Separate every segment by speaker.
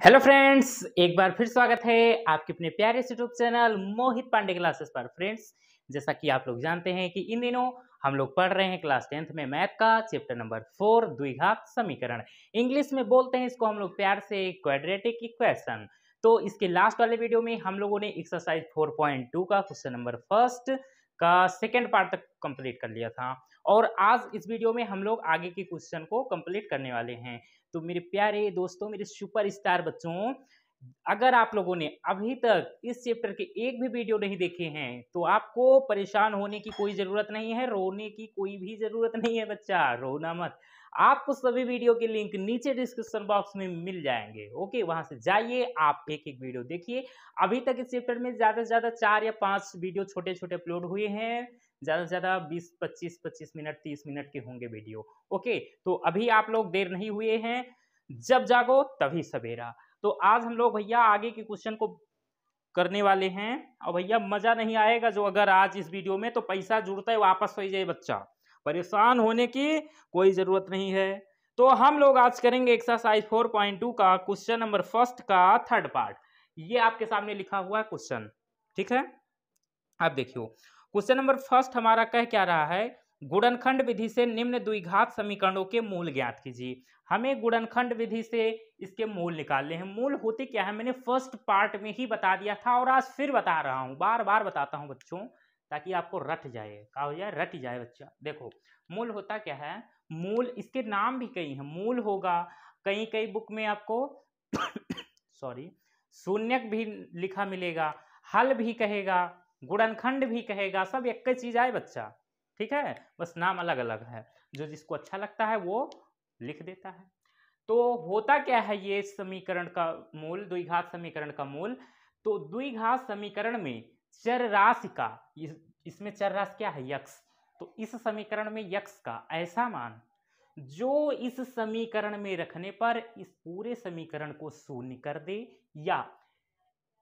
Speaker 1: Hello friends एक बार फिर स्वागत है आपके अपने प्यारे YouTube channel Mohit Pandey classes पर। फ्रेंड्स जैसा कि आप लोग जानते हैं कि इन दिनों हम लोग पढ़ रहे हैं क्लास टेंथ में मैथ का चैप्टर नंबर फोर द्विघात समीकरण। इंग्लिश में बोलते हैं इसको हम लोग प्यार से क्वाड्रेटिक इक्वेशन तो इसके लास्ट वाले वीडियो में हम लोगों ने एक्सरसाइज 4.2 का क्वेश्चन नंबर फ़र्स्ट का सेकेंड पार्ट तक कंप्लीट कर लिया था। और आज इस वीडियो में हम लोग आगे के क्वेश्चन को कंप्लीट करने वाले हैं। तो मेरे प्यारे दोस्तों, मेरे सुपर स्टार बच्चों, अगर आप लोगों ने अभी तक इस चैप्टर के एक भी वीडियो नहीं देखे हैं तो आपको परेशान होने की कोई ज़रूरत नहीं है, रोने की कोई भी ज़रूरत नहीं है बच्चा, रोना मत। आपको सभी वीडियो के लिंक नीचे डिस्क्रिप्शन बॉक्स में मिल जाएँगे ओके वहाँ से जाइए, आप एक एक वीडियो देखिए। अभी तक इस चैप्टर में ज़्यादा से ज़्यादा चार या पाँच वीडियो छोटे छोटे अपलोड हुए हैं। ज़्यादा से ज़्यादा बीस, पच्चीस पच्चीस मिनट, तीस मिनट के होंगे वीडियो। ओके तो अभी आप लोग देर नहीं हुए हैं। जब जागो, तभी सवेरा। तो आज हम लोग भैया आगे के क्वेश्चन को करने वाले हैं। और भैया मज़ा नहीं आएगा जो अगर आज इस वीडियो में तो पैसा जुड़ता है, वापस हो जाए बच्चा। परेशान होने की कोई ज़रूरत नहीं है। तो हम लोग आज करेंगे एक्सरसाइज 4.2 का क्वेश्चन नंबर फ़र्स्ट का थर्ड पार्ट ये आपके सामने लिखा हुआ है क्वेश्चन। ठीक है? आप देखियो। क्वेश्चन नंबर फ़र्स्ट हमारा कह क्या रहा है? गुणनखंड विधि से निम्न द्विघात समीकरणों के मूल ज्ञात कीजिए। हमें गुणनखंड विधि से इसके मूल निकालने हैं। मूल होते क्या है? मैंने फ़र्स्ट पार्ट में ही बता दिया था और आज फिर बता रहा हूँ। बार बार बताता हूँ बच्चों, ताकि आपको रट जाए। क्या हो जाए रट जाए बच्चा। देखो, मूल होता क्या है? मूल इसके नाम भी कई हैं। मूल होगा, कई कई बुक में आपको सॉरी शून्यक भी लिखा मिलेगा, हल भी कहेगा गुणनखंड भी कहेगा सब एक चीज़ आए बच्चा। ठीक है? बस नाम अलग अलग है। जो जिसको अच्छा लगता है वो लिख देता है। तो होता क्या है ये समीकरण का मूल द्विघात समीकरण का मूल? तो द्विघात समीकरण में चर राशि का इस, इसमें चर राशि क्या है? यक्ष। तो इस समीकरण में यक्ष का ऐसा मान जो इस समीकरण में रखने पर इस पूरे समीकरण को शून्य कर दे या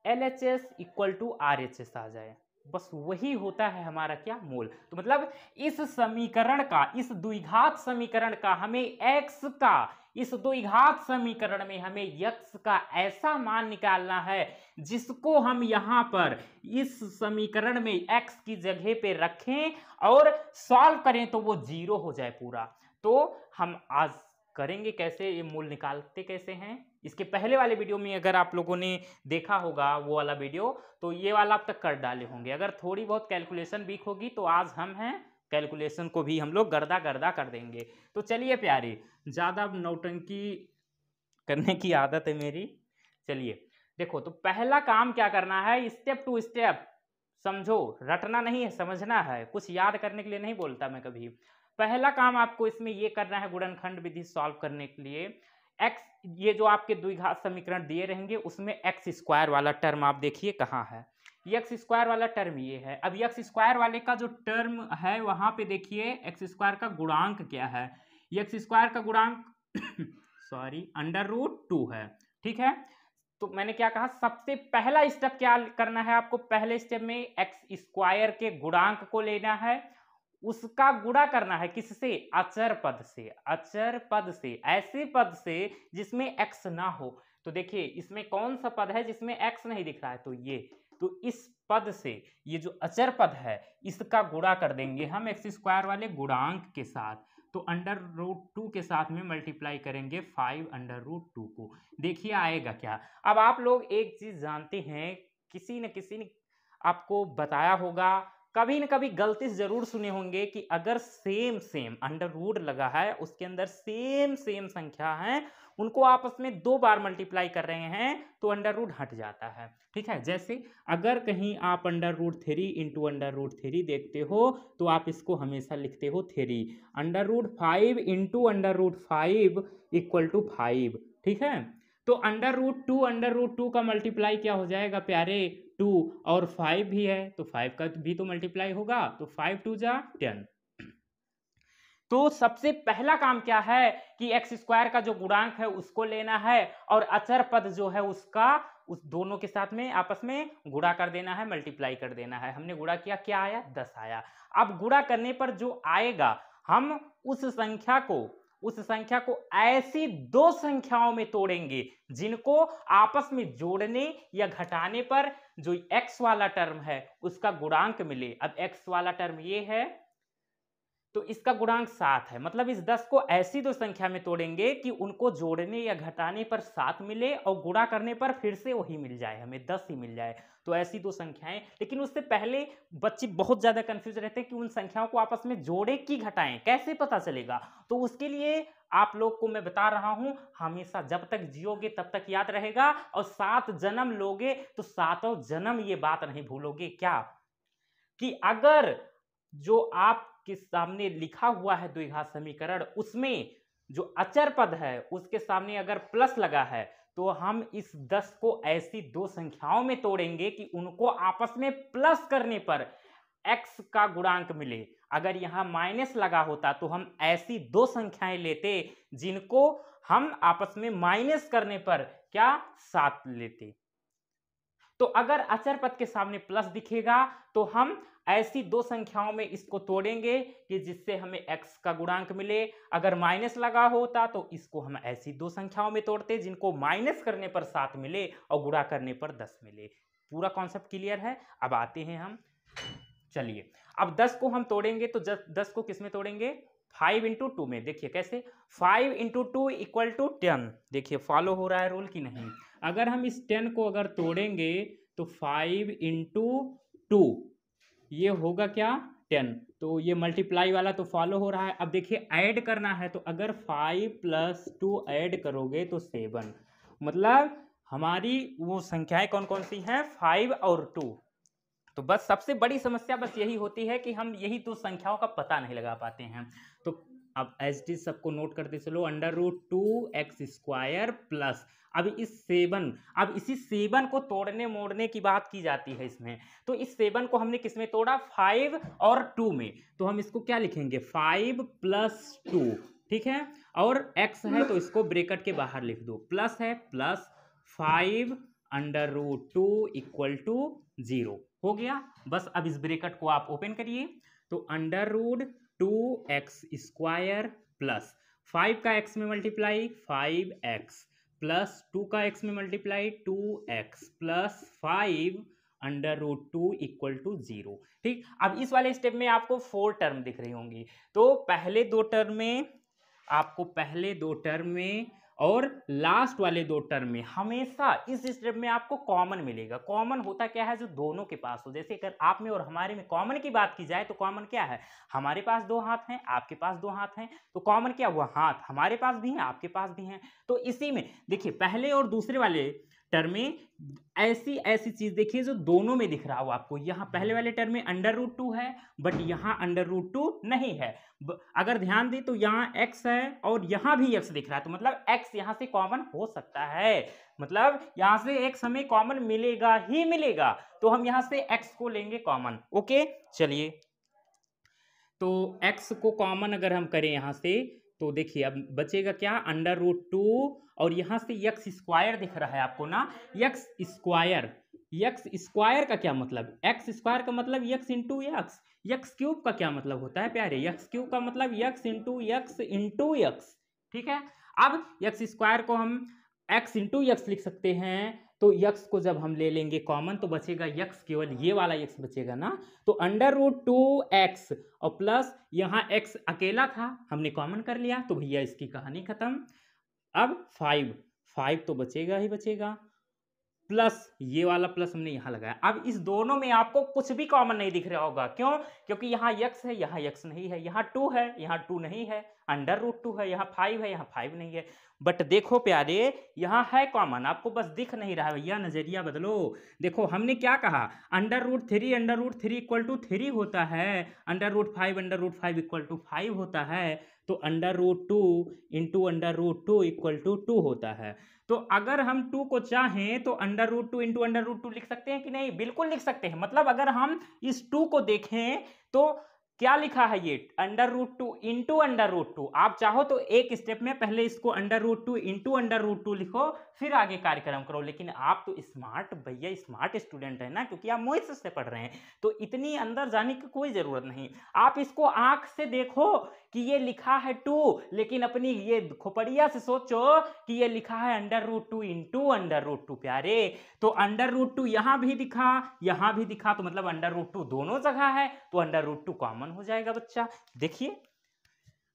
Speaker 1: L H S equal to R H S आ जाए। बस वही होता है हमारा क्या मूल? तो मतलब इस समीकरण का, इस द्विघात समीकरण का हमें x का, इस द्विघात समीकरण में हमें यक्स का ऐसा मान निकालना है जिसको हम यहाँ पर इस समीकरण में x की जगह पे रखें और सॉल्व करें तो वो ज़ीरो हो जाए पूरा। तो हम आज करेंगे कैसे, ये मूल निकालते कैसे हैं? इसके पहले वाले वीडियो में अगर आप लोगों ने देखा होगा वो वाला वीडियो तो ये वाला अब तक कर डाले होंगे। अगर थोड़ी बहुत कैलकुलेशन वीक होगी तो आज हम हैं, कैलकुलेशन को भी हम लोग गर्दा गर्दा कर देंगे। तो चलिए प्यारे, ज़्यादा नौटंकी करने की आदत है मेरी। चलिए, देखो तो पहला काम क्या करना है? स्टेप टू स्टेप, समझो, रटना नहीं है, समझना है। कुछ याद करने के लिए नहीं बोलता मैं कभी। पहला काम आपको इसमें ये करना है गुणनखंड विधि सॉल्व करने के लिए। एक्स ये जो आपके द्विघात समीकरण दिए रहेंगे, उसमें एक्स स्क्वायर वाला टर्म आप देखिए कहाँ है। एक्स स्क्वायर वाला टर्म ये है। अब एक्स स्क्वायर वाले का जो टर्म है, वहाँ पे देखिए एक्स स्क्वायर का गुणांक क्या है। एक्स स्क्वायर का गुणांक सॉरी अंडर रूट टू है। ठीक है? तो मैंने क्या कहा, सबसे पहला स्टेप क्या करना है आपको? पहले स्टेप में एक्स स्क्वायर के गुणांक को लेना है। उसका गुड़ा करना है किससे? अचर पद से। अचर पद से, ऐसे पद से जिसमें एक्स ना हो। तो देखिए, इसमें कौन सा पद है जिसमें एक्स नहीं दिख रहा है? तो ये। तो इस पद से, ये जो अचर पद है, इसका गुणा कर देंगे हम एक्स स्क्वायर वाले गुणांक के साथ। तो अंडर रूट टू के साथ में मल्टीप्लाई करेंगे फाइव अंडर रूट टू को। देखिए आएगा क्या। अब आप लोग एक चीज़ जानते हैं, किसी न किसी ने आपको बताया होगा कभी ना कभी गलती से ज़रूर सुने होंगे कि अगर सेम सेम अंडर रूट लगा है, उसके अंदर सेम सेम संख्या है, उनको आपस में दो बार मल्टीप्लाई कर रहे हैं तो अंडर रूट हट जाता है। ठीक है? जैसे अगर कहीं आप under root three into under root three देखते हो तो आप इसको हमेशा लिखते हो three under root five into under root five equal to five ठीक है? तो under root two under root two का मल्टीप्लाई क्या हो जाएगा प्यारे? टू और फाइव भी है तो फाइव का भी तो मल्टीप्लाई होगा तो फाइव टू जा टेन तो सबसे पहला काम क्या है कि एक्स स्क्वायर का जो गुणांक है उसको लेना है और अचर पद जो है उसका उस दोनों के साथ में आपस में गुणा कर देना है मल्टीप्लाई कर देना है। हमने गुणा किया, क्या आया? दस आया। अब गुणा करने पर जो आएगा, हम उस संख्या को उस संख्या को ऐसी दो संख्याओं में तोड़ेंगे, जिनको आपस में जोड़ने या घटाने पर जो x वाला टर्म है, उसका गुणांक मिले। अब x वाला टर्म ये है तो इसका गुणांक सात है। मतलब इस दस को ऐसी दो संख्या में तोड़ेंगे कि उनको जोड़ने या घटाने पर सात मिले और गुणा करने पर फिर से वही मिल जाए, हमें दस ही मिल जाए। तो ऐसी दो संख्याएँ। लेकिन उससे पहले बच्चे बहुत ज़्यादा कंफ्यूज रहते हैं कि उन संख्याओं को आपस में जोड़े की घटाएँ, कैसे पता चलेगा? तो उसके लिए आप लोग को मैं बता रहा हूँ, हमेशा जब तक जियोगे तब तक याद रहेगा और सात जन्म लोगे तो सातों जन्म ये बात नहीं भूलोगे। क्या? कि अगर जो आप के सामने लिखा हुआ है द्विघात समीकरण, उसमें जो अचर पद है, उसके सामने अगर प्लस लगा है तो हम इस दस को ऐसी दो संख्याओं में तोड़ेंगे कि उनको आपस में प्लस करने पर एक्स का गुणांक मिले। अगर यहाँ माइनस लगा होता तो हम ऐसी दो संख्याएँ लेते जिनको हम आपस में माइनस करने पर क्या? सात लेते। तो अगर अचर पद के सामने प्लस दिखेगा तो हम ऐसी दो संख्याओं में इसको तोड़ेंगे कि जिससे हमें x का गुणांक मिले। अगर माइनस लगा होता तो इसको हम ऐसी दो संख्याओं में तोड़ते जिनको माइनस करने पर सात मिले और गुणा करने पर दस मिले। पूरा कॉन्सेप्ट क्लियर है? अब आते हैं हम। चलिए, अब दस को हम तोड़ेंगे तो दस को किसमें तोड़ेंगे? फाइव इंटू टू में। देखिए कैसे? Five into two equal to ten देखिए फॉलो हो रहा है रूल की नहीं? अगर हम इस टेन को अगर तोड़ेंगे तो फाइव इंटू टू, ये होगा क्या? टेन। तो ये मल्टीप्लाई वाला तो फॉलो हो रहा है। अब देखिए ऐड करना है तो अगर फाइव प्लस टू ऐड करोगे तो सेवन मतलब हमारी वो संख्याएँ कौन कौन सी हैं? फाइव और टू तो बस सबसे बड़ी समस्या बस यही होती है कि हम यही दो तो संख्याओं का पता नहीं लगा पाते हैं। तो अब एच डी सबको नोट करते चलो under root two X square plus अब इस सेवन अब इसी सेवन को तोड़ने मोड़ने की बात की जाती है इसमें। तो इस सेवन को हमने किसमें तोड़ा? फाइव और टू में। तो हम इसको क्या लिखेंगे? फाइव प्लस टू ठीक है? और एक्स है तो इसको ब्रेकट के बाहर लिख दो। प्लस है plus five under root two equal to zero हो गया? बस अब इस ब्रेकट को आप ओपन करिए। तो under root two X square plus five का एक्स में multiply, five X plus two का एक्स में multiply, two X plus five under root two equal to zero. ठीक? अब इस वाले स्टेप में आपको फोर टर्म दिख रही होंगी। तो पहले दो टर्म में, आपको पहले दो टर्म में और लास्ट वाले दो टर्म में हमेशा इस स्टेप में आपको कॉमन मिलेगा। कॉमन होता क्या है? जो दोनों के पास हो। जैसे अगर आप में और हमारे में कॉमन की बात की जाए तो कॉमन क्या है? हमारे पास दो हाथ हैं, आपके पास दो हाथ हैं। तो कॉमन क्या? हुआ हाथ हमारे पास भी हैं, आपके पास भी हैं। तो इसी में देखिए, पहले और दूसरे वाले टर्म में ऐसी ऐसी चीज़ देखिए जो दोनों में दिख रहा हो आपको। यहाँ पहले वाले टर्म में अंडर रूट टू है बट यहाँ अंडर रूट टू नहीं है। अगर ध्यान दें तो यहाँ एक्स है और यहाँ भी एक्स दिख रहा है तो मतलब एक्स यहाँ से कॉमन हो सकता है। मतलब यहाँ से एक्स हमें कॉमन मिलेगा ही मिलेगा तो हम यहाँ से एक्स को लेंगे कॉमन ओके चलिए। तो एक्स को कॉमन अगर हम करें यहाँ से तो देखिए, अब बचेगा क्या? अंडर रूट टू और यहाँ से यक्स स्क्वायर दिख रहा है आपको ना? यक्स स्क्वायर यक्स स्क्वायर का क्या मतलब? एक्स स्क्वायर का मतलब X into X X cube का क्या मतलब होता है प्यारे? यक्स क्यूब का मतलब X into X into X ठीक है? अब यक्स स्क्वायर को हम एक्स इंटू यक्स लिख सकते हैं। तो यक्स को जब हम ले लेंगे कॉमन तो बचेगा यक्स, केवल ये वाला यक्स बचेगा ना। तो अंडर रूट टू एक्स, और प्लस यहाँ एक्स अकेला था, हमने कॉमन कर लिया तो भैया इसकी कहानी खत्म। अब फाइव फाइव तो बचेगा ही बचेगा। प्लस ये वाला प्लस हमने यहाँ लगाया। अब इस दोनों में आपको कुछ भी कॉमन नहीं दिख रहा होगा। क्यों? क्योंकि यहाँ यक्स है, यहाँ यक्स नहीं है, यहाँ टू है, यहाँ टू नहीं है। अंडर रूट टू है, यहाँ फाइव है, यहाँ फाइव नहीं है। बट देखो प्यारे, यहाँ है कॉमन आपको बस दिख नहीं रहा भैया, नज़रिया बदलो। देखो, हमने क्या कहा? Under root three, under root three equal to three होता है। Under root five, under root five equal to five होता है। तो under root two into under root two equal to two होता है। तो अगर हम टू को चाहें तो under root two into under root two लिख सकते हैं कि नहीं? बिल्कुल लिख सकते हैं। मतलब अगर हम इस टू को देखें तो क्या लिखा है ये? Under root two into under root two. आप चाहो तो एक स्टेप में पहले इसको under root two into under root two लिखो, फिर आगे कार्यक्रम करो। लेकिन आप तो स्मार्ट भैया स्मार्ट स्टूडेंट है ना, क्योंकि आप मोहित से पढ़ रहे हैं। तो इतनी अंदर जाने की कोई ज़रूरत नहीं। आप इसको आँख से देखो कि ये लिखा है टू, लेकिन अपनी ये खोपड़िया से सोचो कि ये लिखा है under root two into under root two, प्यारे। तो अंडर रूट टू यहाँ भी दिखा, यहाँ भी दिखा तो मतलब अंडर रूट टू दोनों जगह है तो अंडर रूट टू कॉमन हो जाएगा बच्चा। देखिए,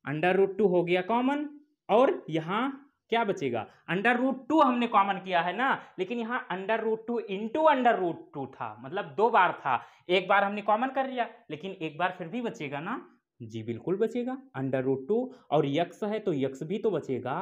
Speaker 1: अंडर रूट टू हो गया कॉमन, और यहाँ क्या बचेगा? अंडर रूट टू हमने कॉमन किया है ना, लेकिन यहाँ under root two into under root two था मतलब दो बार था। एक बार हमने कॉमन कर लिया, लेकिन एक बार फिर भी बचेगा ना? जी बिल्कुल बचेगा अंडर रूट टू और यक्स है तो यक्स भी तो बचेगा।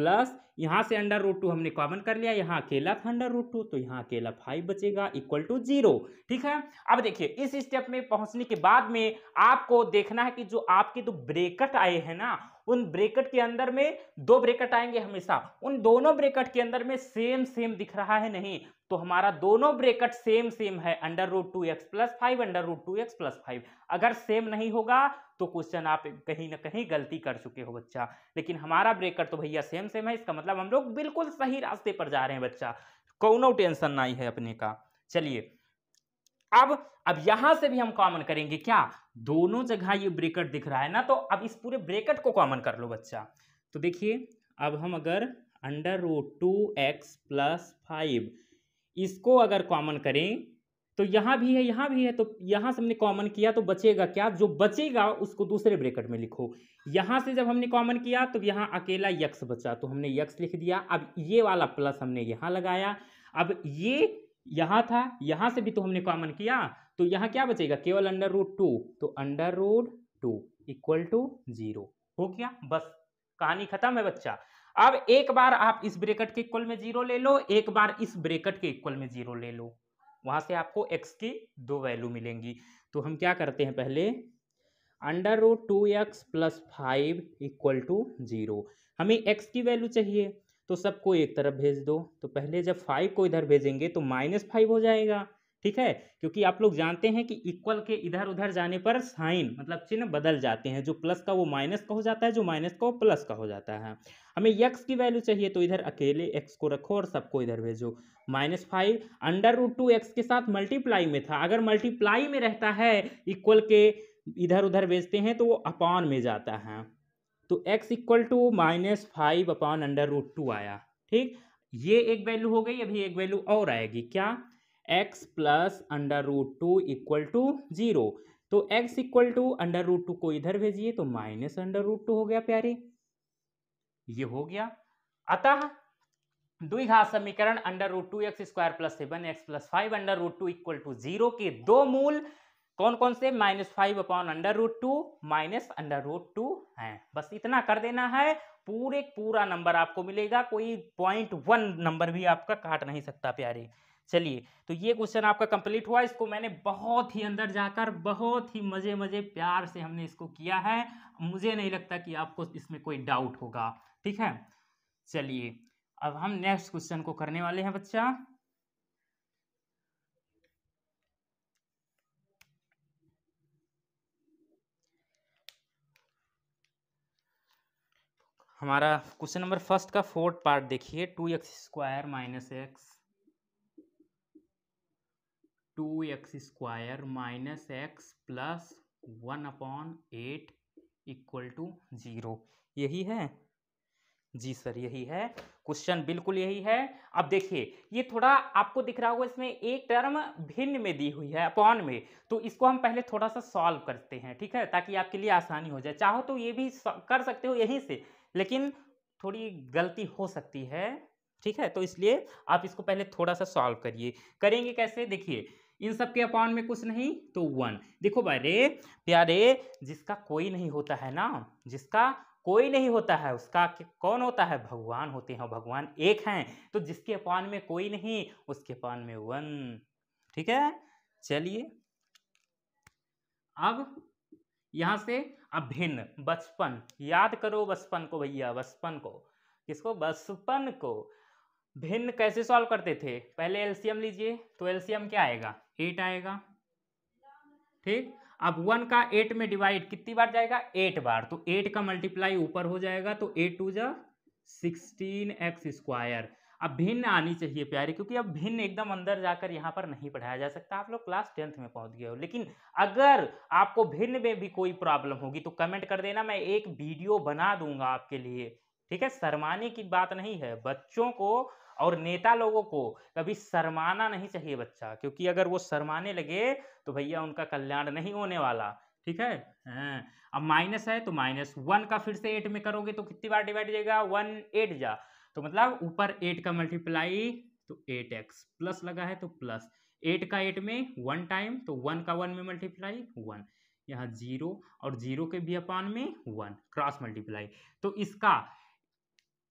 Speaker 1: प्लस यहाँ से अंडर रूट टू हमने कॉमन कर लिया, यहाँ अकेला था अंडर रूट टू तो यहाँ अकेला फाइव बचेगा इक्वल टू ज़ीरो। ठीक है? अब देखिए, इस स्टेप में पहुँचने के बाद में आपको देखना है कि जो आपके दो ब्रेकट आए हैं ना, उन ब्रेकट के अंदर में दो ब्रेकट आएँगे हमेशा। उन दोनों ब्रेकट के अंदर में सेम सेम दिख रहा है नहीं? तो हमारा दोनों ब्रेकट सेम सेम है, under root two X plus five, under root two X plus five. अगर सेम नहीं होगा तो क्वेश्चन आप कहीं ना कहीं गलती कर चुके हो बच्चा। लेकिन हमारा ब्रेकट तो भैया सेम सेम है इसका मतलब हम लोग बिल्कुल सही रास्ते पर जा रहे हैं बच्चा। कौनो टेंशन नहीं है अपने का। चलिए, अब अब यहाँ से भी हम कॉमन करेंगे क्या? दोनों जगह ये ब्रेकट दिख रहा है ना तो अब इस पूरे ब्रेकट को कॉमन कर लो बच्चा। तो देखिए, अब हम अगर under root two X plus five इसको अगर कॉमन करें तो यहाँ भी है, यहाँ भी है तो यहाँ से हमने कॉमन किया तो बचेगा क्या? जो बचेगा उसको दूसरे ब्रेकेट में लिखो। यहाँ से जब हमने कॉमन किया तो यहाँ अकेला यक्स बचा तो हमने यक्स लिख दिया। अब ये वाला प्लस हमने यहाँ लगाया। अब ये यहाँ था, यहाँ से भी तो हमने कॉमन किया। तो यहाँ क्या बचेगा? केवल अंडर रूट टू तो under root two equal to zero हो गया? बस, कहानी खत्म है बच्चा। अब एक बार आप इस ब्रेकेट के इक्वल में ज़ीरो ले लो, एक बार इस ब्रेकेट के इक्वल में ज़ीरो ले लो। वहाँ से आपको एक्स की दो वैल्यू मिलेंगी। तो हम क्या करते हैं पहले? Under root two X plus five equal to zero हमें एक्स की वैल्यू चाहिए तो सबको एक तरफ़ भेज दो। तो पहले जब फाइव को इधर भेजेंगे तो माइनस फाइव हो जाएगा। ठीक है? क्योंकि आप लोग जानते हैं कि इक्वल के इधर उधर जाने पर साइन मतलब चिन्ह बदल जाते हैं। जो प्लस का वो माइनस का हो जाता है, जो माइनस का वो प्लस का हो जाता है। हमें यक्स की वैल्यू चाहिए तो इधर अकेले एक्स को रखो और सबको इधर भेजो। Minus five under root two X के साथ मल्टीप्लाई में था। अगर मल्टीप्लाई में रहता है इक्वल के इधर उधर भेजते हैं तो वो अपॉन में जाता है। तो X equal to minus five upon under root two आया। ठीक? ये एक वैल्यू हो गई, अभी एक वैल्यू और आएगी। क्या? X plus under root two equal to zero तो X equal to under root two को इधर भेजिए तो माइनस अंडर रूट टू हो गया, प्यारे। ये हो गया। अतः द्विघात समीकरण under root two x square plus seven x plus five under root two equal to zero के दो मूल कौन कौन से? Minus five upon under root two minus under root two है। बस इतना कर देना है। पूरे पूरा नंबर आपको मिलेगा। कोई पॉइंट वन नंबर भी आपका काट नहीं सकता, प्यारे। चलिए तो ये क्वेश्चन आपका कंप्लीट हुआ। इसको मैंने बहुत ही अंदर जाकर, बहुत ही मज़े मज़े प्यार से हमने इसको किया है। मुझे नहीं लगता कि आपको इसमें कोई डाउट होगा। ठीक है? चलिए, अब हम नेक्स्ट क्वेश्चन को करने वाले हैं बच्चा। हमारा क्वेश्चन नंबर फ़र्स्ट का फोर्थ पार्ट देखिए two x square minus x two x square minus x plus one upon eight equal to zero यही है? जी सर, यही है। क्वेश्चन बिल्कुल यही है। अब देखिए, ये थोड़ा आपको दिख रहा होगा, इसमें एक टर्म भिन्न में दी हुई है, अपॉन में। तो इसको हम पहले थोड़ा सा सॉल्व करते हैं, ठीक है? ताकि आपके लिए आसानी हो जाए। चाहो तो ये भी कर सकते हो यहीं से, लेकिन थोड़ी गलती हो सकती है, ठीक है? तो इसलिए आप इसको पहले थोड़ा सा सॉल्व करिए। करेंगे कैसे? देखिए, इन सब के अपॉन में कुछ नहीं तो वन। देखो भाई प्यारे, जिसका कोई नहीं होता है ना, जिसका कोई नहीं होता है, उसका कौन होता है? भगवान होते हैं भगवान एक हैं। तो जिसके अपॉन में कोई नहीं, उसके अपॉन में वन। ठीक है? चलिए। अब यहाँ से अब भिन्न बचपन। याद करो बचपन को भैया, बचपन को। किसको? बचपन को। भिन्न कैसे सॉल्व करते थे? पहले एलसीएम लीजिए तो एलसीएम क्या आएगा? एट आएगा। ठीक? अब वन का एट में डिवाइड कितनी बार जाएगा? एट बार। तो एट का मल्टीप्लाई ऊपर हो जाएगा तो एट टू जा सिक्सटीन एक्स स्क्वायर अब भिन्न आनी चाहिए प्यारे, क्योंकि अब भिन्न एकदम अंदर जाकर यहाँ पर नहीं पढ़ाया जा सकता। आप लोग क्लास टेंथ में पहुँच गए हो। लेकिन अगर आपको भिन्न में भी कोई प्रॉब्लम होगी तो कमेंट कर देना, मैं एक वीडियो बना दूँगा आपके लिए। ठीक है? शर्माने की बात नहीं है। बच्चों को और नेता लोगों को कभी शर्माना नहीं चाहिए बच्चा, क्योंकि अगर वो शर्माने लगे तो भैया उनका कल्याण नहीं होने वाला, ठीक है हाँ। अब माइनस है तो माइनस वन का फिर से एट में करोगे तो कितनी बार डिवाइड जाएगा वन एट जा तो मतलब ऊपर एट का मल्टीप्लाई तो एट एक्स प्लस लगा है तो प्लस, एट का एट में वन टाइम तो वन का वन में मल्टीप्लाई वन, यहाँ ज़ीरो और ज़ीरो के भी अपान में वन, क्रॉस मल्टीप्लाई तो इसका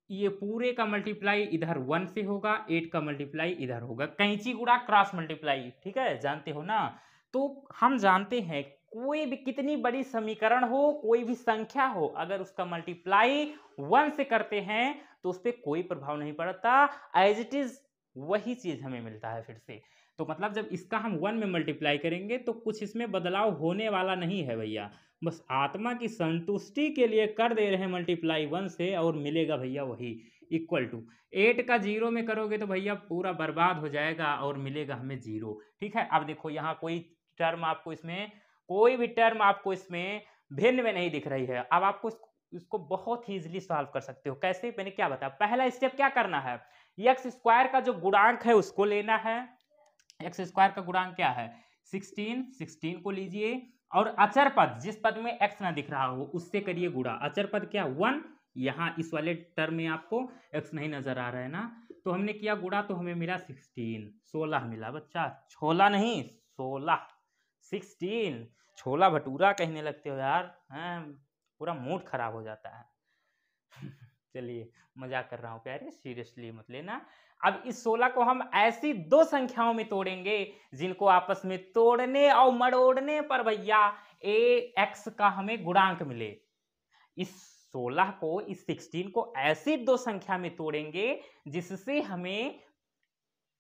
Speaker 1: ये पूरे का मल्टीप्लाई इधर वन से होगा एट का मल्टीप्लाई इधर होगा। कैंची गुड़ा क्रॉस मल्टीप्लाई ठीक है? जानते हो ना? तो हम जानते हैं, कोई भी कितनी बड़ी समीकरण हो, कोई भी संख्या हो, अगर उसका मल्टीप्लाई वन से करते हैं तो उस पर कोई प्रभाव नहीं पड़ता। एज इट इज़ वही चीज़ हमें मिलता है फिर से। तो मतलब जब इसका हम वन में मल्टीप्लाई करेंगे तो कुछ इसमें बदलाव होने वाला नहीं है भैया। बस आत्मा की संतुष्टि के लिए कर दे रहे हैं मल्टीप्लाई वन से और मिलेगा भैया वही इक्वल टू एट का ज़ीरो में करोगे तो भैया पूरा बर्बाद हो जाएगा और मिलेगा हमें ज़ीरो ठीक है? अब देखो यहाँ कोई टर्म आपको इसमें, कोई भी टर्म आपको इसमें भिन्न में नहीं दिख रही है। अब आपको इसको बहुत ही इजिली सॉल्व कर सकते हो। कैसे? मैंने क्या बताया? पहला स्टेप क्या करना है? एक्स स्क्वायर का जो गुणांक है उसको लेना है। एक्स स्क्वायर का गुणांक क्या है? सिक्सटीन सिक्सटीन को लीजिए। और अचर पद जिस पद में एक्स ना दिख रहा हो, उससे करिए गुड़ा अचर पद क्या? वन यहाँ इस वाले टर्म में आपको एक्स नहीं नज़र आ रहा है ना? तो हमने किया गुड़ा तो हमें मिला सिक्सटीन सोलह मिला बच्चा। छोला नहीं, सोलह। सिक्सटीन छोला भटूरा कहने लगते हो यार। पूरा मूड खराब हो जाता है। चलिए, मज़ाक कर रहा हूँ प्यारे, सीरियसली मत लेना। अब इस सोलह को हम ऐसी दो संख्याओं में तोड़ेंगे, जिनको आपस में तोड़ने और मड़ोड़ने पर भैया ए, एक्स का हमें गुणांक मिले। इस सोलह को, इस सिक्सटीन को ऐसी दो संख्या में तोड़ेंगे, जिससे हमें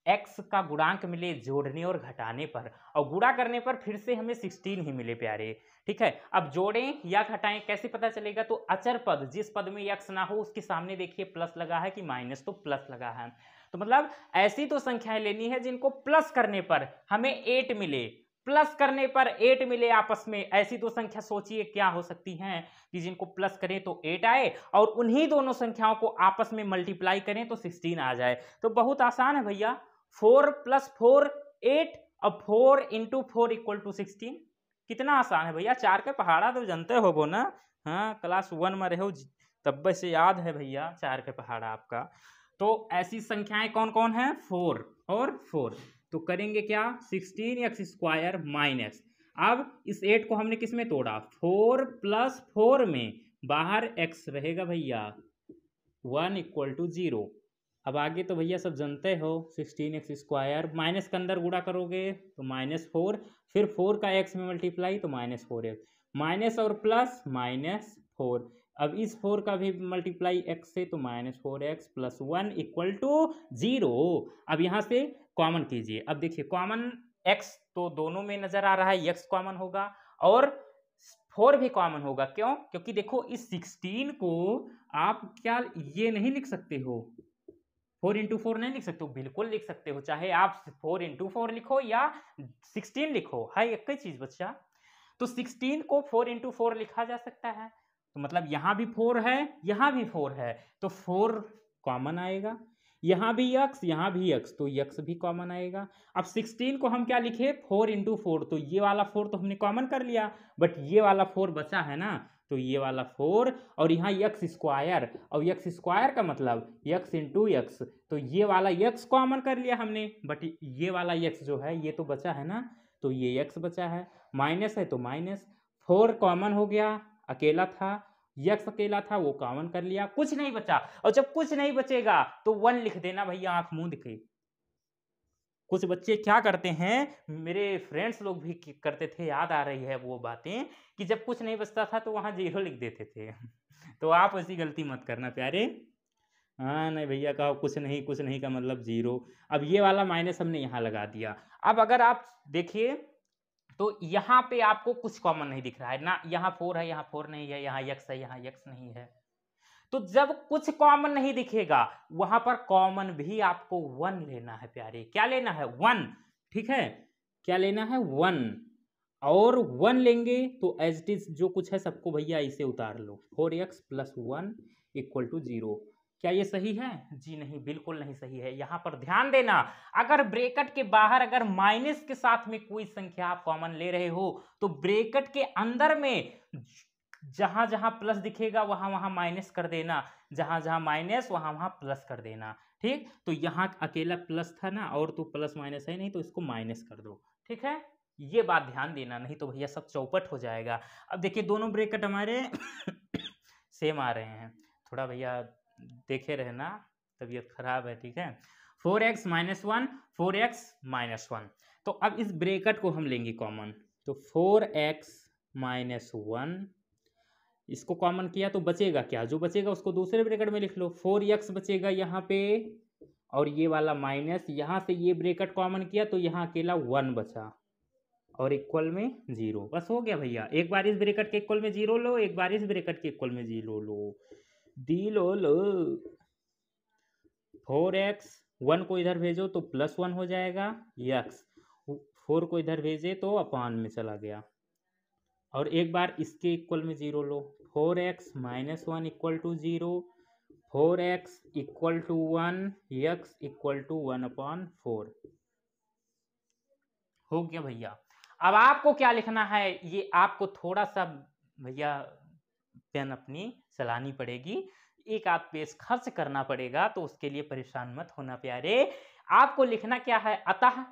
Speaker 1: एक्स का गुणांक मिले जोड़ने और घटाने पर, और गुणा करने पर फिर से हमें सिक्सटीन ही मिले प्यारे। ठीक है? अब जोड़ें या घटाएँ, कैसे पता चलेगा? तो अचर पद, जिस पद में यक्स ना हो, उसके सामने देखिए प्लस लगा है कि माइनस तो प्लस लगा है। तो मतलब ऐसी तो संख्याएँ लेनी है जिनको प्लस करने पर हमें एट मिले। प्लस करने पर एट मिले आपस में, ऐसी दो संख्या सोचिए क्या हो सकती हैं कि जिनको प्लस करें तो एट आए, और उन्हीं दोनों संख्याओं को आपस में मल्टीप्लाई करें तो सिक्सटीन आ जाए। तो बहुत आसान है भैया। फोर प्लस फोर एट, अब four into four equal to sixteen. कितना आसान है भैया? चार के पहाड़ा तो जानते हो वो ना। हाँ क्लास वन में रहो तब से याद है भैया, चार के पहाड़ा आपका। तो ऐसी संख्याएँ कौन कौन है? फोर और फोर। तो करेंगे क्या? Sixteen x square minus. अब इस एट को हमने किसमें तोड़ा? फोर प्लस फोर में। बाहर एक्स रहेगा भैया। One equal to zero. अब आगे तो भैया सब जानते हो सिक्सटीन एक्स स्क्वायर माइनस के अंदर गुड़ा करोगे तो माइनस फोर फिर फोर का एक्स में मल्टीप्लाई तो माइनस फोर एक्स माइनस और प्लस माइनस फोर अब इस फोर का भी मल्टीप्लाई एक्स से तो minus four x plus one equal to zero अब यहाँ से कॉमन कीजिए, अब देखिए कॉमन एक्स तो दोनों में नज़र आ रहा है एक्स कॉमन होगा और फोर भी कॉमन होगा, क्यों? क्योंकि देखो इस सिक्सटीन को आप क्या ये नहीं लिख सकते हो फोर इंटू फोर नहीं लिख सकते हो बिल्कुल लिख सकते हो, चाहे आप फोर इंटू फोर लिखो या सिक्सटीन लिखो, है एक ही चीज़ बच्चा। तो सिक्सटीन को फोर इंटू फोर लिखा जा सकता है। तो मतलब यहाँ भी फोर है, यहाँ भी फोर है तो फोर कॉमन आएगा। यहाँ भी यक्स यहाँ भी यक्स तो यक्स भी कॉमन आएगा। अब सिक्सटीन को हम क्या लिखे? फोर इंटू फोर तो ये वाला फोर तो हमने कॉमन कर लिया, बट ये वाला फोर बचा है ना तो ये वाला फोर और यहाँ यक्स स्क्वायर और यक्स स्क्वायर का मतलब यक्स इंटू यक्स तो ये वाला यक्स कॉमन कर लिया हमने बट ये वाला यक्स जो है, ये तो बचा है ना तो ये यक्स बचा है माइनस है तो माइनस फोर कॉमन हो गया, अकेला था यक्स अकेला था, वो कॉमन कर लिया, कुछ नहीं बचा, और जब कुछ नहीं बचेगा तो वन लिख देना भैया आँख मुँह दिखे। कुछ बच्चे क्या करते हैं, मेरे फ्रेंड्स लोग भी करते थे, याद आ रही है वो बातें, कि जब कुछ नहीं बचता था तो वहाँ ज़ीरो लिख देते थे। तो आप ऐसी गलती मत करना प्यारे। हाँ नहीं भैया कहो, कुछ नहीं कुछ नहीं का मतलब ज़ीरो अब ये वाला माइनस हमने यहाँ लगा दिया। अब अगर आप देखिए तो यहाँ पे आपको कुछ कॉमन नहीं दिख रहा है। ना, यहाँ फोर है, यहाँ फोर नहीं है, यहाँ यक्स है, यहाँ यक्स नहीं है। तो जब कुछ कॉमन नहीं दिखेगा, वहाँ पर कॉमन भी आपको वन लेना है प्यारे। क्या लेना है? वन ठीक है? क्या लेना है? वन और वन लेंगे तो एज इट इज़ जो कुछ है सबको भैया इसे उतार लो। Four x plus one equal to zero क्या ये सही है? जी नहीं, बिल्कुल नहीं सही है। यहाँ पर ध्यान देना, अगर ब्रेकट के बाहर अगर माइनस के साथ में कोई संख्या आप कॉमन ले रहे हो तो ब्रेकट के अंदर में जहाँ जहाँ प्लस दिखेगा, वहाँ वहाँ माइनस कर देना। जहाँ जहाँ माइनस, वहाँ वहाँ प्लस कर देना। ठीक? तो यहाँ अकेला प्लस था ना, और तो प्लस माइनस है नहीं तो इसको माइनस कर दो। ठीक है? ये बात ध्यान देना, नहीं तो भैया सब चौपट हो जाएगा। अब देखिए, दोनों ब्रेकेट हमारे सेम आ रहे हैं। थोड़ा भैया देखे रहना, तबीयत खराब है, ठीक है? Four x minus one, four x minus one. तो अब इस ब्रेकेट को हम लेंगे कॉमन। तो फोर एक्स माइनस वन इसको कॉमन किया तो बचेगा क्या? जो बचेगा उसको दूसरे ब्रेकेट में लिख लो। फोर यक्स बचेगा यहाँ पे और ये वाला माइनस यहाँ से ये ब्रेकेट कॉमन किया तो यहाँ अकेला वन बचा। और इक्वल में ज़ीरो बस हो गया भैया। एक बार इस ब्रेकेट के इक्वल में ज़ीरो लो, एक बार इस ब्रेकेट के इक्वल में ज़ीरो लो। दी लो लो। फोर एक्स वन को इधर भेजो तो प्लस वन हो जाएगा। यक्स फोर को इधर भेजे तो अपान में चला गया। और एक बार इसके इक्वल में zero low. Four x minus one equal to zero, four x equal to one x equal to one upon four. हो गया भैया। अब आपको क्या लिखना है, ये आपको थोड़ा सा भैया पेन अपनी चलानी पड़ेगी। एक आध पेज खर्च करना पड़ेगा तो उसके लिए परेशान मत होना प्यारे। आपको लिखना क्या है, अतः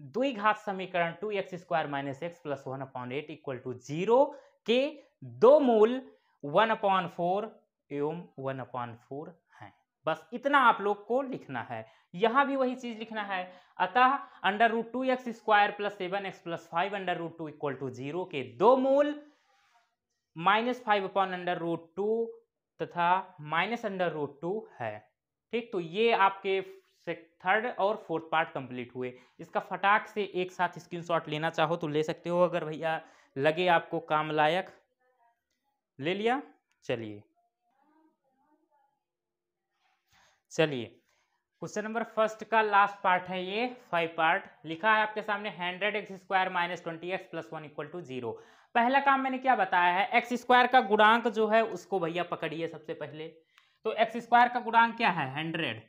Speaker 1: द्विघात समीकरण two x square minus x plus one upon eight equal to zero के दो मूल वन अपॉन फोर एवं वन अपॉन फोर है। बस इतना आप लोग को लिखना है। यहाँ भी वही चीज़ लिखना है। अतः under root two x square plus seven x plus five under root two equal to zero के दो मूल minus five upon under root two तथा माइनस अंडर रूट टू है। ठीक? तो ये आपके थर्ड और फोर्थ पार्ट कंप्लीट हुए। इसका फटाक से एक साथ स्क्रीनशॉट लेना चाहो तो ले सकते हो अगर भैया लगे आपको काम लायक। ले लिया? चलिए। चलिए। क्वेश्चन नंबर फ़र्स्ट का लास्ट पार्ट है ये, फाइव पार्ट। लिखा है आपके सामने, hundred x square minus twenty x plus one equal to zero. पहला काम मैंने क्या बताया है, एक्स स्क्वायर का गुणांक जो है, उसको भैया पकड़िए सबसे पहले। तो एक्स स्क्वायर का गुणांक क्या है? हंड्रेड।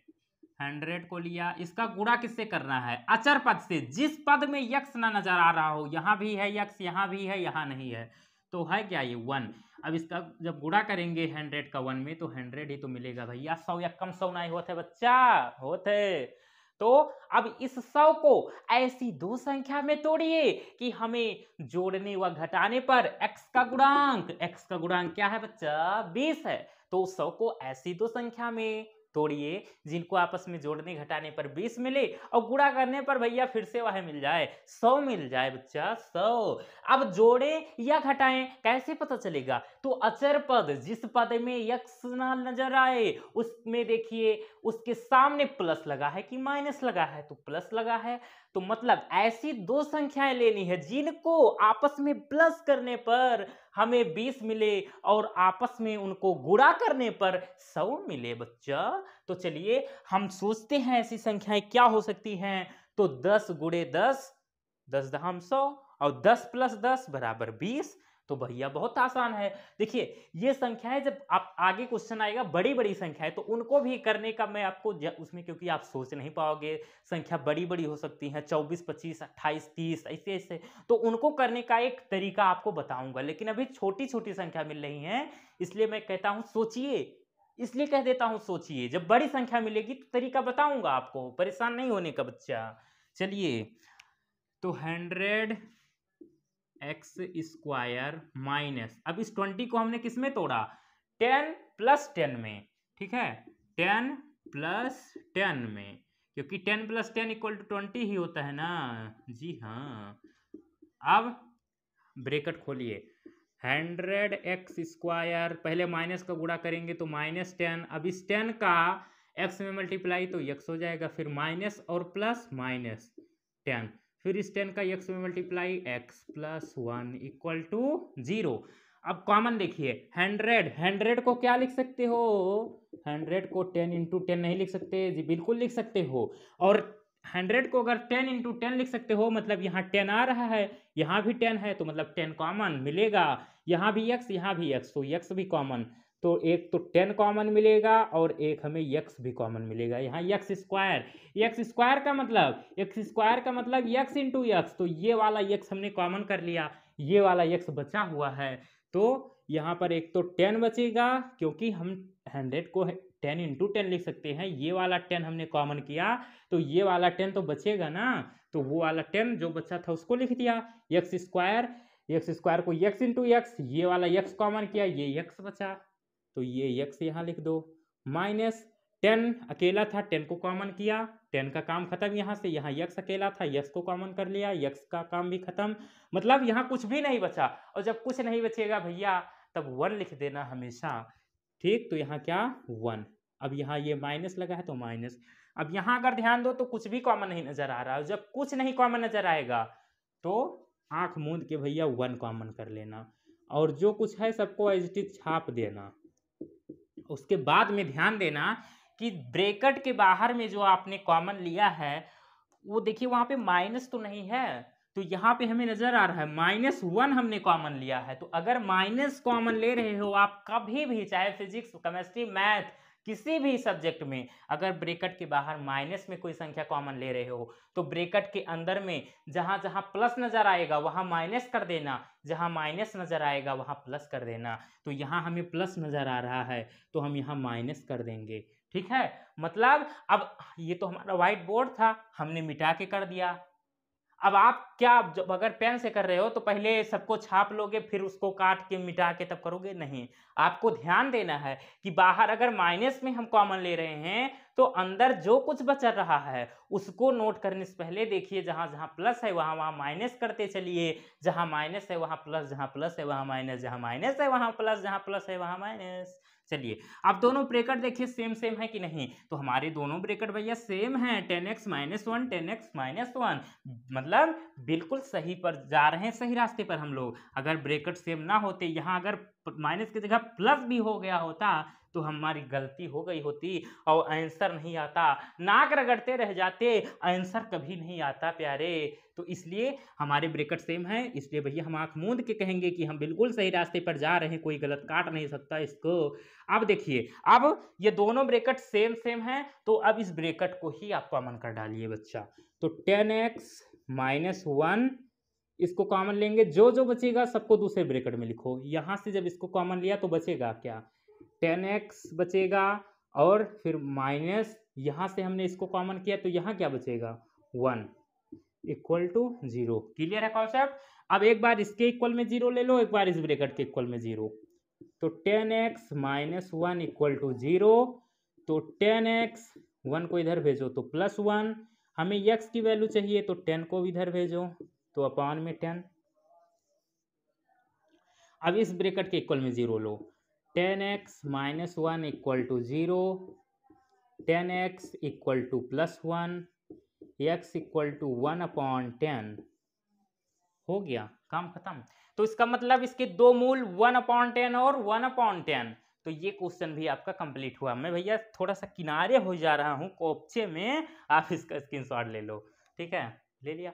Speaker 1: हंड्रेड को लिया। इसका गुणा किससे करना है? अचर पद से। जिस पद में यक्स ना नज़र आ रहा हो, यहाँ भी है यक्स यहाँ भी है, यहाँ नहीं है। तो है क्या ये वन? अब इसका जब गुणा करेंगे हंड्रेड का वन में तो हंड्रेड ही तो मिलेगा भैया सौ या कम सौ नहीं होते बच्चा, होते। तो अब इस सौ को ऐसी दो संख्या में तोड़िए कि हमें जोड़ने व घटाने पर x का गुणांक, x का गुणांक क्या है बच्चा? बीस है। तो सौ को ऐसी दो संख्या में तोड़िए, जिनको आपस में जोड़ने घटाने पर 20 मिले और गुणा करने पर भैया फिर से वह मिल जाए। 100 मिल जाए बच्चा 100 अब जोड़े या घटाएँ, कैसे पता चलेगा? तो अचर पद, जिस पद में यक्स ना नज़र आए, उसमें देखिए, उसके सामने प्लस लगा है कि माइनस लगा है? तो प्लस लगा है। तो मतलब ऐसी दो संख्याएँ लेनी है जिनको आपस में प्लस करने पर हमें 20 मिले और आपस में उनको गुड़ा करने पर सौ मिले बच्चा। तो चलिए, हम सोचते हैं ऐसी संख्याएँ क्या हो सकती हैं। तो 10 गुड़े 10 दस दहम सौ और 10 प्लस 10 बराबर 20 तो भैया बहुत आसान है। देखिए, ये संख्याएँ जब आप आगे क्वेश्चन आएगा बड़ी बड़ी संख्याएँ तो उनको भी करने का मैं आपको उसमें क्योंकि आप सोच नहीं पाओगे, संख्या बड़ी बड़ी हो सकती है, चौबीस, पच्चीस, अट्ठाईस, तीस, ऐसे ऐसे तो उनको करने का एक तरीका आपको बताऊँगा। लेकिन अभी छोटी छोटी संख्या मिल रही है, इसलिए मैं कहता हूँ, सोचिए, इसलिए कह देता हूँ, सोचिए। जब बड़ी संख्या मिलेगी तो तरीका बताऊँगा आपको, परेशान नहीं होने का बच्चा। चलिए तो हंड्रेड एक्स स्क्वायर माइनस, अब इस ट्वेंटी को हमने किसमें तोड़ा? टेन प्लस टेन में, ठीक है? टेन प्लस टेन में, क्योंकि ten plus ten equal to twenty ही होता है ना? जी हाँ। अब ब्रेकेट खोलिए। हंड्रेड एक्स स्क्वायर, पहले माइनस का गुणा करेंगे तो माइनस टेन, अब इस टेन का एक्स में मल्टीप्लाई तो एक्स हो जाएगा, फिर माइनस और प्लस माइनस टेन। फिर इस टेन का एक्स में multiply x plus one equal to zero अब कॉमन देखिए हंड्रेड हंड्रेड को क्या लिख सकते हो? हंड्रेड को टेन इंटू टेन नहीं लिख सकते, जी बिल्कुल लिख सकते हो। और हंड्रेड को अगर टेन इंटू टेन लिख सकते हो मतलब यहाँ टेन आ रहा है, यहाँ भी टेन है तो मतलब टेन कॉमन मिलेगा। यहाँ भी एक्स यहाँ भी एक्स तो एक्स भी कॉमन तो एक तो टेन कॉमन मिलेगा और एक हमें यक्स भी कॉमन मिलेगा। यहाँ यक्स स्क्वायर। यक्स स्क्वायर का मतलब एक्स स्क्वायर का मतलब यक्स इंटू यक्स। तो ये वाला यक्स हमने कॉमन कर लिया। ये वाला यक्स बचा हुआ है। तो यहाँ पर एक तो टेन बचेगा, क्योंकि हम हंड्रेड को टेन इंटू टेन लिख सकते हैं। ये वाला टेन हमने कॉमन किया। तो ये वाला टेन तो बचेगा ना? तो वो वाला टेन जो बचा था उसको लिख दिया। X square. यक्स स्क्वायर को यक्स इंटू यक्स। ये वाला यक्स कॉमन किया। ये यक्स बचा। तो ये यक्स यहाँ लिख दो। माइनस टेन अकेला था, टेन को कॉमन किया। टेन का काम खत्म यहाँ से, यहाँ यक्स अकेला था यक्स को कॉमन कर लिया यक्स का काम भी खत्म। मतलब यहाँ कुछ भी नहीं बचा, और जब कुछ नहीं बचेगा भैया, तब वन लिख देना हमेशा। ठीक तो यहाँ क्या? वन। अब यहाँ ये माइनस लगा है तो माइनस अब यहाँ अगर ध्यान दो तो कुछ भी कॉमन नहीं नज़र आ रहा है जब कुछ नहीं कॉमन नज़र आएगा तो आँख मूंद के भैया वन कॉमन कर लेना। और जो कुछ है सबको एज छाप देना। उसके बाद में ध्यान देना कि ब्रेकट के बाहर में जो आपने कॉमन लिया है, वो देखिए वहाँ पे माइनस तो नहीं है तो यहाँ पे हमें नज़र आ रहा है, माइनस वन हमने कॉमन लिया है। तो अगर माइनस कॉमन ले रहे हो आप कभी भी, चाहे फिजिक्स, केमिस्ट्री, मैथ किसी भी सब्जेक्ट में अगर ब्रेकट के बाहर माइनस में कोई संख्या कॉमन ले रहे हो तो ब्रेकट के अंदर में जहाँ जहाँ प्लस नज़र आएगा, वहाँ माइनस कर देना, जहाँ माइनस नज़र आएगा, वहाँ प्लस कर देना। तो यहाँ हमें प्लस नज़र आ रहा है तो हम यहाँ माइनस कर देंगे। ठीक है? मतलब अब ये तो हमारा व्हाइट बोर्ड था, हमने मिटा के कर दिया। अब आप क्या जब अगर पेन से कर रहे हो तो पहले सबको छाप लोगे, फिर उसको काट के, मिटा के तब करोगे? नहीं। आपको ध्यान देना है कि बाहर अगर माइनस में हम कॉमन ले रहे हैं तो अंदर जो कुछ बच रहा है, उसको नोट करने से पहले देखिए, जहाँ जहाँ प्लस है, वहाँ वहाँ माइनस करते चलिए। जहाँ माइनस है, वहाँ प्लस जहाँ प्लस है, वहाँ माइनस जहाँ माइनस है, वहाँ प्लस जहाँ प्लस है, वहाँ माइनस चलिए, अब दोनों ब्रेकेट देखिए सेम सेम है कि नहीं? तो हमारे दोनों ब्रेकेट भैया सेम है ten x minus one ten x minus one मतलब बिल्कुल सही पर जा रहे हैं, सही रास्ते पर हम लोग। अगर ब्रेकेट सेम ना होते, यहाँ अगर माइनस की जगह प्लस भी हो गया होता तो हमारी गलती हो गई होती और आंसर नहीं आता। नाक रगड़ते रह जाते, आंसर कभी नहीं आता प्यारे। तो इसलिए हमारे ब्रेकट सेम है, इसलिए भैया हम आँख मूंद के कहेंगे कि हम बिल्कुल सही रास्ते पर जा रहे हैं, कोई गलत काट नहीं सकता इसको। अब देखिए, अब ये दोनों ब्रेकट सेम सेम है तो अब इस ब्रेकट को ही आप कॉमन कर डालिए बच्चा। तो टेन एक्स माइनस वन इसको कॉमन लेंगे। जो जो बचेगा, सबको दूसरे ब्रेकेट में लिखो। यहाँ से जब इसको कॉमन लिया तो बचेगा क्या? टेन एक्स बचेगा और फिर माइनस यहाँ से हमने इसको कॉमन किया तो यहाँ क्या बचेगा? One equal to zero. Clear है कॉन्सेप्ट अब एक बार इसके इक्वल में ज़ीरो ले लो, एक बार इस ब्रेकेट के इक्वल में ज़ीरो। तो ten x minus one equal to zero. तो टेन एक्स वन को इधर भेजो तो प्लस वन। हमें एक्स की वैल्यू चाहिए तो टेन को इधर भेजो। तो अपॉन में टेन। अब इस ब्रेकेट के इक्वल में zero low. Ten x minus one equal to zero. Ten x equal to plus one. X equal to one upon ten. हो गया, काम खत्म। तो इसका मतलब इसके दो मूल वन अपॉन टेन और वन अपॉन टेन। तो ये क्वेश्चन भी आपका कंप्लीट हुआ। मैं भैया थोड़ा सा किनारे हो जा रहा हूँ, कोपचे में। आप इसका स्क्रीनशॉट ले लो। ठीक है? ले लिया।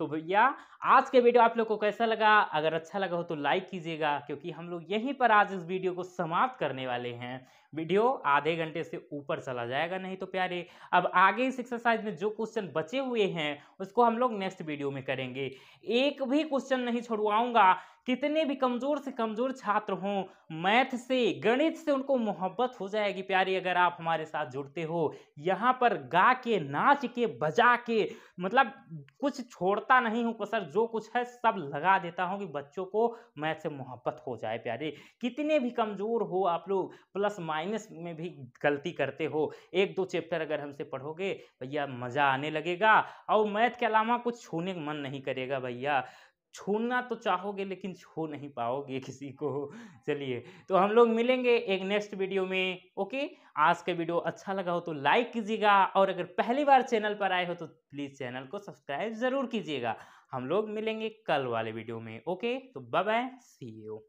Speaker 1: तो भैया, आज के वीडियो आप लोग को कैसा लगा? अगर अच्छा लगा हो तो लाइक कीजिएगा, क्योंकि हम लोग यहीं पर आज इस वीडियो को समाप्त करने वाले हैं। वीडियो आधे घंटे से ऊपर चला जाएगा। नहीं तो प्यारे, अब आगे इस एक्सरसाइज में जो क्वेश्चन बचे हुए हैं, उसको हम लोग नेक्स्ट वीडियो में करेंगे। एक भी क्वेश्चन नहीं छोड़वाऊँगा। कितने भी कमज़ोर से कमज़ोर छात्र हों मैथ से, गणित से उनको मोहब्बत हो जाएगी। प्यारी, अगर आप हमारे साथ जुड़ते हो, यहाँ पर गा के, नाच के, बजा के मतलब कुछ छोड़ता नहीं हूँ, सर, जो कुछ है सब लगा देता हूँ कि बच्चों को मैथ से मोहब्बत हो जाए। प्यारे, कितने भी कमज़ोर हो आप लोग प्लस माइनस में भी गलती करते हो। एक दो चैप्टर अगर हमसे पढ़ोगे, भैया मज़ा आने लगेगा। और मैथ के अलावा कुछ छूने का मन नहीं करेगा भैया। छूना तो चाहोगे लेकिन छू नहीं पाओगे किसी को। चलिए तो हम लोग मिलेंगे एक नेक्स्ट वीडियो में ओके आज का वीडियो अच्छा लगा हो तो लाइक कीजिएगा। और अगर पहली बार चैनल पर आए हो तो प्लीज़ चैनल को सब्सक्राइब ज़रूर कीजिएगा। हम लोग मिलेंगे कल वाले वीडियो में ओके तो बाय बाय सी यू